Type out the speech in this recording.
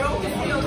the seal